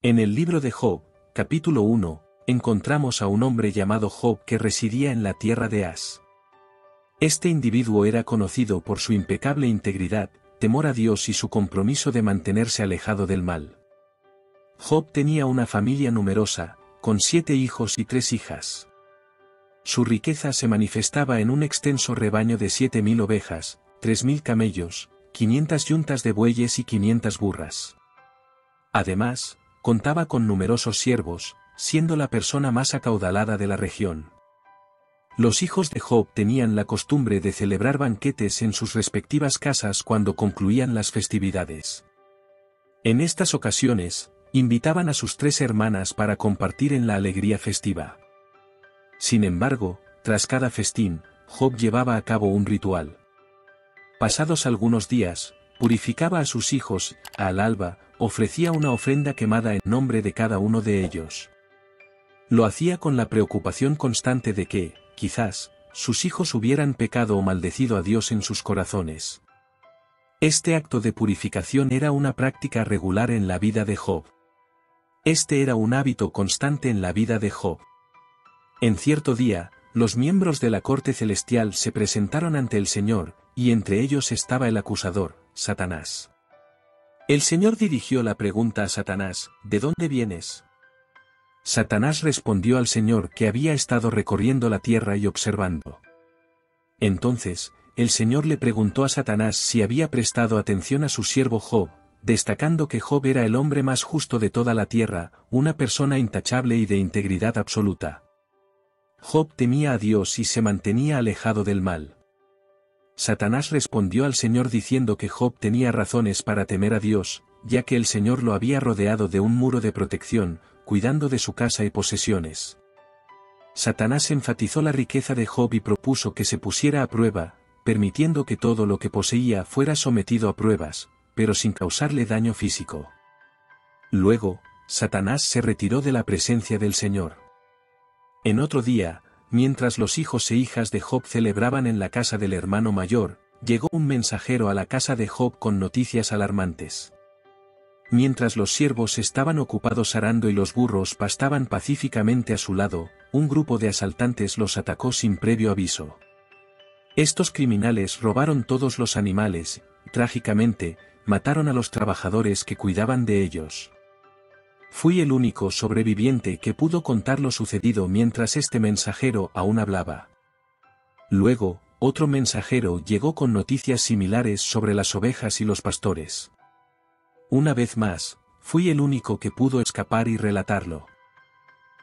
En el libro de Job, capítulo 1, encontramos a un hombre llamado Job que residía en la tierra de As. Este individuo era conocido por su impecable integridad, temor a Dios y su compromiso de mantenerse alejado del mal. Job tenía una familia numerosa, con siete hijos y tres hijas. Su riqueza se manifestaba en un extenso rebaño de siete mil ovejas, tres mil camellos, quinientas yuntas de bueyes y quinientas burras. Además, contaba con numerosos siervos, siendo la persona más acaudalada de la región. Los hijos de Job tenían la costumbre de celebrar banquetes en sus respectivas casas cuando concluían las festividades. En estas ocasiones, invitaban a sus tres hermanas para compartir en la alegría festiva. Sin embargo, tras cada festín, Job llevaba a cabo un ritual. Pasados algunos días, purificaba a sus hijos, al alba, ofrecía una ofrenda quemada en nombre de cada uno de ellos. Lo hacía con la preocupación constante de que, quizás, sus hijos hubieran pecado o maldecido a Dios en sus corazones. Este acto de purificación era una práctica regular en la vida de Job. Este era un hábito constante en la vida de Job. En cierto día, los miembros de la corte celestial se presentaron ante el Señor, y entre ellos estaba el acusador, Satanás. El Señor dirigió la pregunta a Satanás, ¿de dónde vienes? Satanás respondió al Señor que había estado recorriendo la tierra y observando. Entonces, el Señor le preguntó a Satanás si había prestado atención a su siervo Job, destacando que Job era el hombre más justo de toda la tierra, una persona intachable y de integridad absoluta. Job temía a Dios y se mantenía alejado del mal. Satanás respondió al Señor diciendo que Job tenía razones para temer a Dios, ya que el Señor lo había rodeado de un muro de protección, cuidando de su casa y posesiones. Satanás enfatizó la riqueza de Job y propuso que se pusiera a prueba, permitiendo que todo lo que poseía fuera sometido a pruebas, pero sin causarle daño físico. Luego, Satanás se retiró de la presencia del Señor. En otro día, Mientras los hijos e hijas de Job celebraban en la casa del hermano mayor, llegó un mensajero a la casa de Job con noticias alarmantes. Mientras los siervos estaban ocupados arando y los burros pastaban pacíficamente a su lado, un grupo de asaltantes los atacó sin previo aviso. Estos criminales robaron todos los animales, trágicamente, mataron a los trabajadores que cuidaban de ellos. Fui el único sobreviviente que pudo contar lo sucedido mientras este mensajero aún hablaba. Luego, otro mensajero llegó con noticias similares sobre las ovejas y los pastores. Una vez más, fui el único que pudo escapar y relatarlo.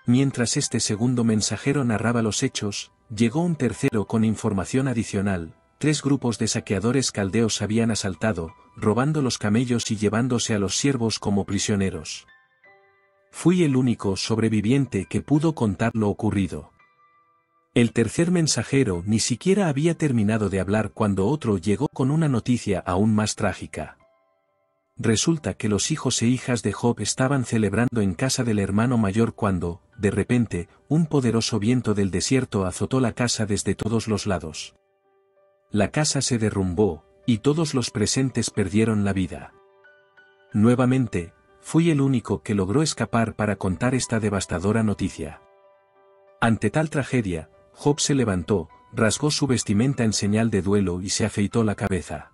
Mientras este segundo mensajero narraba los hechos, llegó un tercero con información adicional, tres grupos de saqueadores caldeos habían asaltado, robando los camellos y llevándose a los siervos como prisioneros. Fui el único sobreviviente que pudo contar lo ocurrido. El tercer mensajero ni siquiera había terminado de hablar cuando otro llegó con una noticia aún más trágica. Resulta que los hijos e hijas de Job estaban celebrando en casa del hermano mayor cuando, de repente, un poderoso viento del desierto azotó la casa desde todos los lados. La casa se derrumbó, y todos los presentes perdieron la vida. Nuevamente, Fui el único que logró escapar para contar esta devastadora noticia. Ante tal tragedia, Job se levantó, rasgó su vestimenta en señal de duelo y se afeitó la cabeza.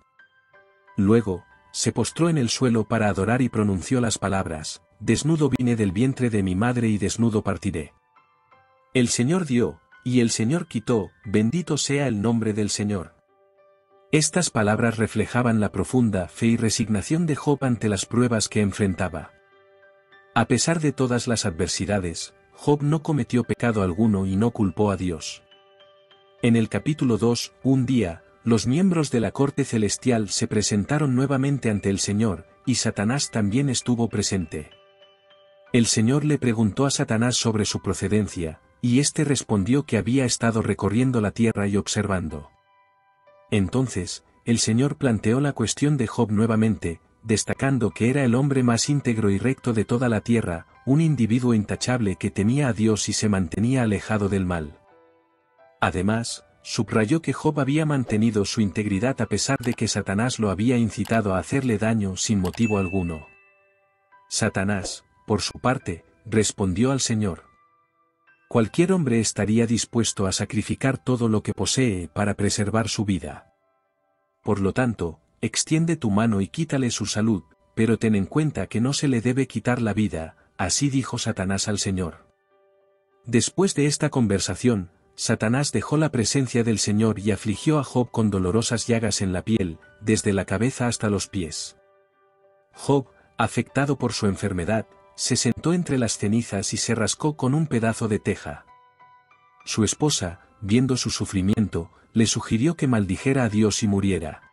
Luego, se postró en el suelo para adorar y pronunció las palabras, Desnudo vine del vientre de mi madre y desnudo partiré. El Señor dio, y el Señor quitó, bendito sea el nombre del Señor. Estas palabras reflejaban la profunda fe y resignación de Job ante las pruebas que enfrentaba. A pesar de todas las adversidades, Job no cometió pecado alguno y no culpó a Dios. En el capítulo 2, un día, los miembros de la corte celestial se presentaron nuevamente ante el Señor, y Satanás también estuvo presente. El Señor le preguntó a Satanás sobre su procedencia, y éste respondió que había estado recorriendo la tierra y observando. Entonces, el Señor planteó la cuestión de Job nuevamente, destacando que era el hombre más íntegro y recto de toda la tierra, un individuo intachable que temía a Dios y se mantenía alejado del mal. Además, subrayó que Job había mantenido su integridad a pesar de que Satanás lo había incitado a hacerle daño sin motivo alguno. Satanás, por su parte, respondió al Señor. Cualquier hombre estaría dispuesto a sacrificar todo lo que posee para preservar su vida. Por lo tanto, extiende tu mano y quítale su salud, pero ten en cuenta que no se le debe quitar la vida, así dijo Satanás al Señor. Después de esta conversación, Satanás dejó la presencia del Señor y afligió a Job con dolorosas llagas en la piel, desde la cabeza hasta los pies. Job, afectado por su enfermedad, se sentó entre las cenizas y se rascó con un pedazo de teja. Su esposa, viendo su sufrimiento, le sugirió que maldijera a Dios y muriera.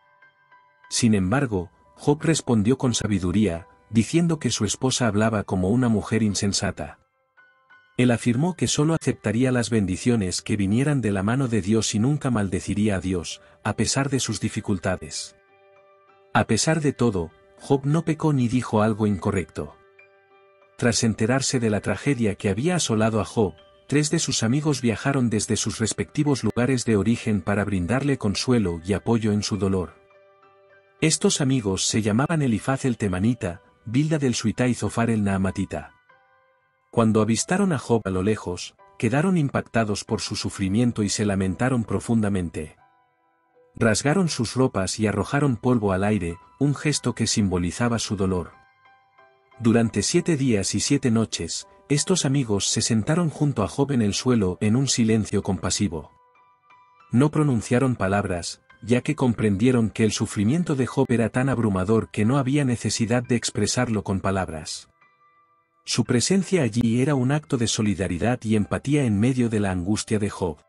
Sin embargo, Job respondió con sabiduría, diciendo que su esposa hablaba como una mujer insensata. Él afirmó que sólo aceptaría las bendiciones que vinieran de la mano de Dios y nunca maldeciría a Dios, a pesar de sus dificultades. A pesar de todo, Job no pecó ni dijo algo incorrecto. Tras enterarse de la tragedia que había asolado a Job, tres de sus amigos viajaron desde sus respectivos lugares de origen para brindarle consuelo y apoyo en su dolor. Estos amigos se llamaban Elifaz el Temanita, Bilda del Suitá y Zofar el Naamatita. Cuando avistaron a Job a lo lejos, quedaron impactados por su sufrimiento y se lamentaron profundamente. Rasgaron sus ropas y arrojaron polvo al aire, un gesto que simbolizaba su dolor. Durante siete días y siete noches, estos amigos se sentaron junto a Job en el suelo en un silencio compasivo. No pronunciaron palabras, ya que comprendieron que el sufrimiento de Job era tan abrumador que no había necesidad de expresarlo con palabras. Su presencia allí era un acto de solidaridad y empatía en medio de la angustia de Job.